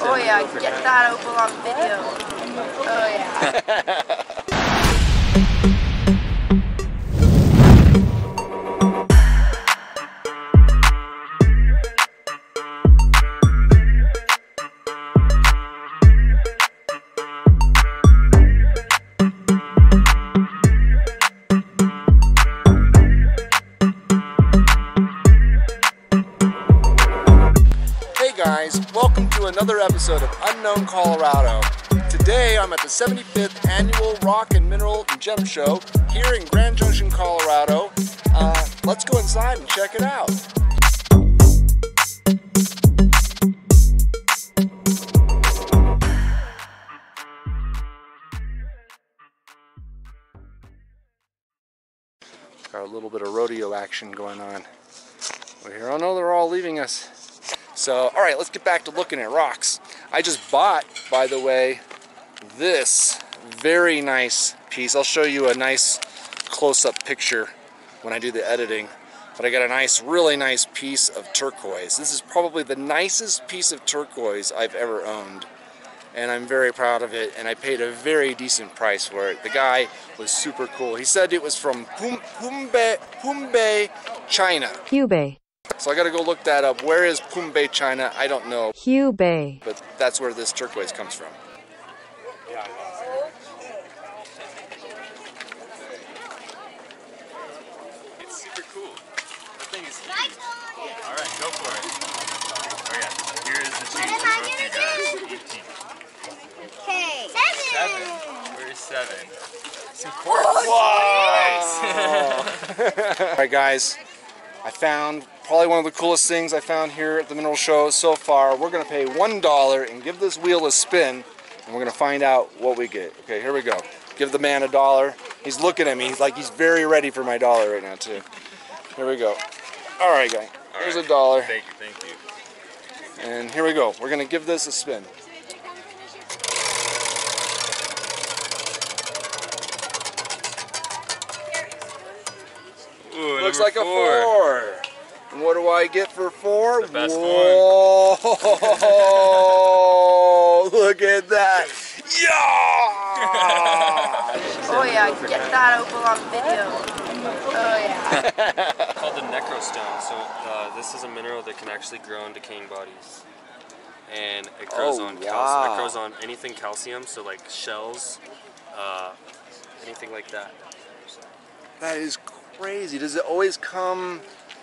Oh yeah, get that opal on video. Oh yeah. welcome to another episode of Unknown Colorado. Today I'm at the 75th Annual Rock and Mineral and Gem Show here in Grand Junction, Colorado. Uh, let's go inside and check it out. Got a little bit of rodeo action going on. We're here. Oh no, they're all leaving us. So, all right, let's get back to looking at rocks. I just bought, by the way, this very nice piece. I'll show you a nice close-up picture when I do the editing. But I got a nice, really nice piece of turquoise. This is probably the nicest piece of turquoise I've ever owned. And I'm very proud of it, and I paid a very decent price for it. The guy was super cool. He said it was from Pum- Pumbe, Pumbe, China. Hubei. So I gotta go look that up. Where is Pumbe, China? I don't know, Hubei. but that's where this turquoise comes from. It's super cool. The thing is huge. All right, go for it. Oh yeah, here is the change am I for gonna you guys. 18. Okay. Seven. Where's seven? Some Oh, quartz. Nice. All right, guys. I found probably one of the coolest things I found here at the mineral show so far. We're gonna pay one dollar and give this wheel a spin, and we're gonna find out what we get. Okay, here we go. Give the man a dollar. He's looking at me. He's like he's very ready for my dollar right now too. Here we go. All right, guy. Here's a dollar, thank you, thank you. and here we go. We're gonna give this a spin. Ooh, Looks number like a four. And what do I get for four? The best Whoa! Look at that! Yeah! Oh yeah, get that opal on video. Oh yeah. it's called the necrostone. So uh, this is a mineral that can actually grow in decaying bodies, and it grows Oh, on wow. calcium. It grows on anything calcium, so like shells, uh, anything like that. that is crazy. Does it always come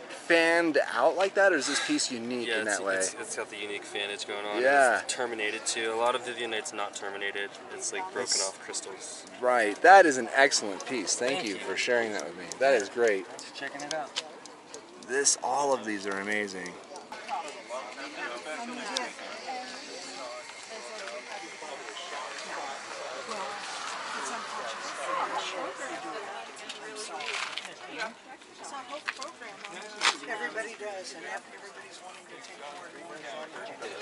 fanned out like that, or is this piece unique Yeah, in that way? it's, it's got the unique fanage going on. Yeah. It's terminated too. A lot of Vivianite's not terminated. It's like broken It's- off crystals. Right. That is an excellent piece. Thank, Thank you, you. for sharing that with me. That is great. Just checking it out. This, all of these are amazing. Everybody does, and everybody's wanting to take more and more.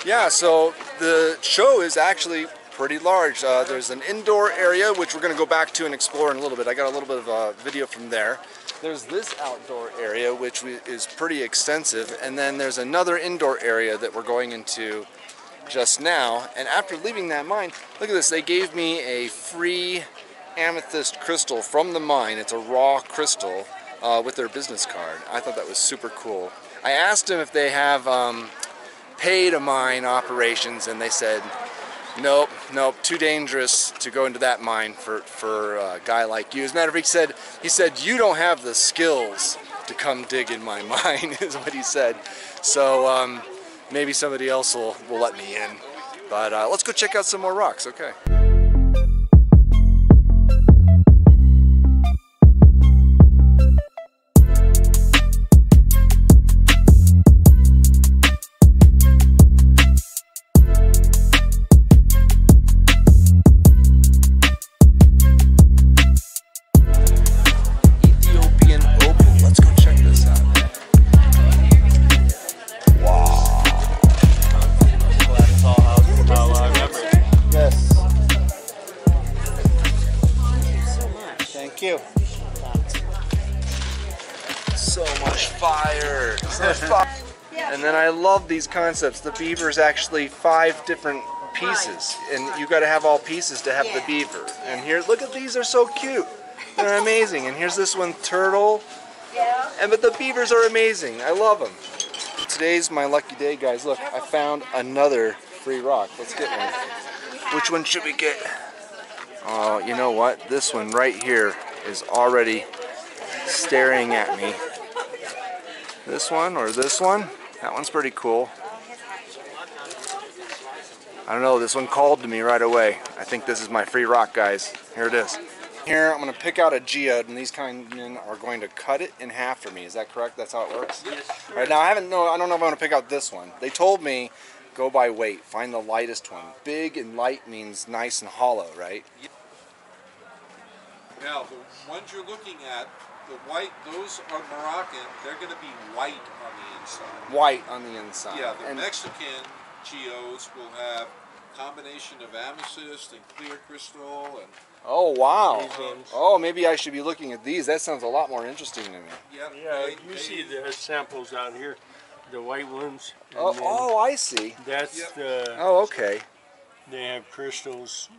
Yeah, so the show is actually pretty large. Uh, there's an indoor area, which we're going to go back to and explore in a little bit. I got a little bit of a video from there. There's this outdoor area, which is pretty extensive, and then there's another indoor area that we're going into just now. And after leaving that mine, look at this. They gave me a free amethyst crystal from the mine. It's a raw crystal uh, with their business card. I thought that was super cool. I asked them if they have um, to mine operations, and they said, nope, nope, too dangerous to go into that mine for, for a guy like you. As a matter of fact, he said, he said, you don't have the skills to come dig in my mine, is what he said. So um, maybe somebody else will, will let me in. But uh, let's go check out some more rocks, okay. And then I love these concepts. The beaver is actually five different pieces, and you got to have all pieces to have the Yeah. beaver. And here, look at these; they're so cute. They're amazing. And here's this one, turtle. Yeah. And but the beavers are amazing. I love them. Today's my lucky day, guys. Look, I found another free rock. Let's get one. Which one should we get? Oh, you know what? This one right here is already staring at me. This one or this one? That one's pretty cool. I don't know, this one called to me right away. I think this is my free rock, guys. Here it is. Here, I'm going to pick out a geode, and these kind men are going to cut it in half for me. Is that correct? That's how it works? Yes. All right, now I haven't, no, I don't know if I'm to pick out this one. They told me go by weight, find the lightest one. Big and light means nice and hollow, right? Now, the ones you're looking at, the white, those are Moroccan. They're going to be white on the inside. White on the inside. Yeah, the And- Mexican geodes will have combination of amethyst and clear crystal and Oh, wow. Oh, maybe I should be looking at these. That sounds a lot more interesting to me. yeah, Yeah, they- you they- see the samples out here, the white ones. Oh, oh, I see. That's Yep. the, Oh, okay. they have crystals.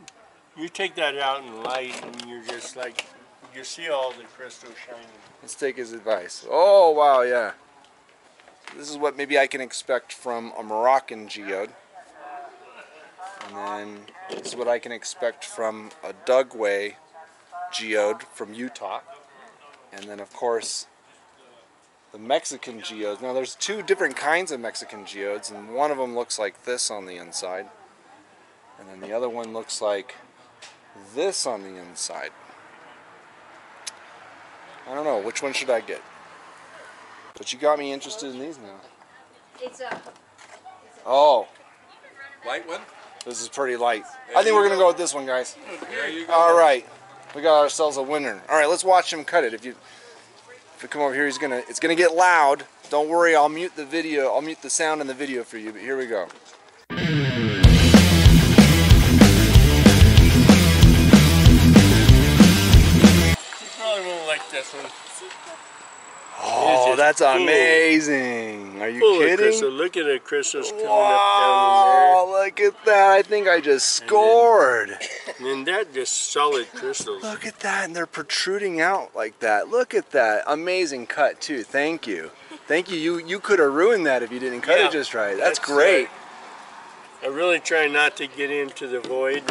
You take that out in light and you're just like, you see all the crystals shining. Let's take his advice. Oh, wow, yeah. This is what maybe I can expect from a Moroccan geode. And then this is what I can expect from a Dugway geode from Utah. And then, of course, the Mexican geodes. Now, there's two different kinds of Mexican geodes, and one of them looks like this on the inside. And then the other one looks like this on the inside. I don't know. Which one should I get? But you got me interested in these now. It's a. Oh, Light one? this is pretty light. I think we're gonna go with this one, guys. There you go. All right, we got ourselves a winner. All right, let's watch him cut it. If you if you come over here, he's gonna it's gonna get loud. Don't worry, I'll mute the video. I'll mute the sound in the video for you. But here we go. This one. Oh, that's full- amazing. Are you kidding? crystal. Look at the crystals coming Wow, look at that. I think I just scored. up down in there. And that just solid crystals. Look at that, and they're protruding out like that. Look at that. Amazing cut, too. Thank you. Thank you. You you could have ruined that if you didn't cut Yeah, it just right. That's, that's, great. I really try not to get into the void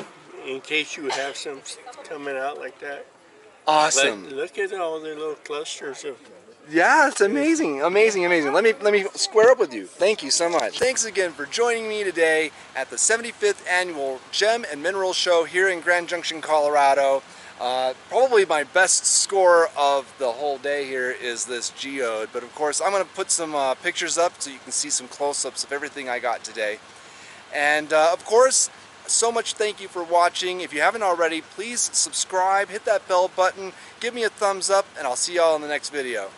in case you have some coming out like that. Awesome. But look at all the little clusters of Yeah, it's amazing, amazing, amazing. Let me let me square up with you. Thank you so much. Thanks again for joining me today at the 75th annual Gem and Mineral Show here in Grand Junction, Colorado. Uh, probably my best score of the whole day here is this geode, but of course I'm going to put some uh, pictures up so you can see some close-ups of everything I got today. And uh, of course, so much thank you for watching. If you haven't already, please subscribe, hit that bell button, give me a thumbs up, and I'll see y'all in the next video.